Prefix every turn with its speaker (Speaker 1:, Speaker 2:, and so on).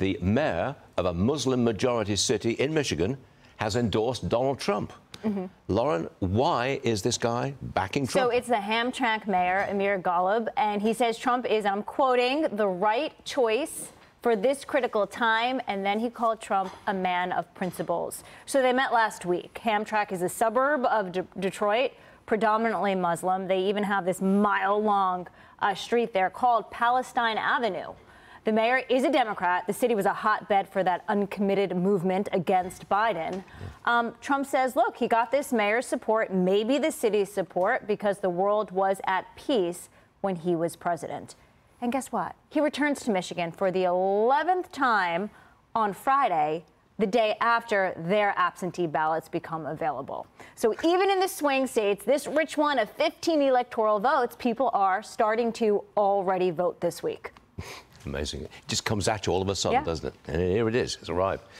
Speaker 1: the mayor of a Muslim majority city in Michigan has endorsed Donald Trump. Mm-hmm. Lauren, why is this guy backing Trump?
Speaker 2: So it's the Hamtramck mayor, Ameer Ghalib, and he says Trump is, I'm quoting, the right choice for this critical time, and then he called Trump a man of principles. So they met last week. Hamtramck is a suburb of De- Detroit, predominantly Muslim. They even have this mile long uh, street there called Palestine Avenue. The mayor is a Democrat. The city was a hotbed for that uncommitted movement against Biden. Um, Trump says, look, he got this mayor's support, maybe the city's support, because the world was at peace when he was president. And guess what? He returns to Michigan for the 11th time on Friday, the day after their absentee ballots become available. So even in the swing states, this rich one of 15 electoral votes, people are starting to already vote this week.
Speaker 1: Amazing. It just comes at you all of a sudden, yeah. doesn't it? And here it is. It's arrived.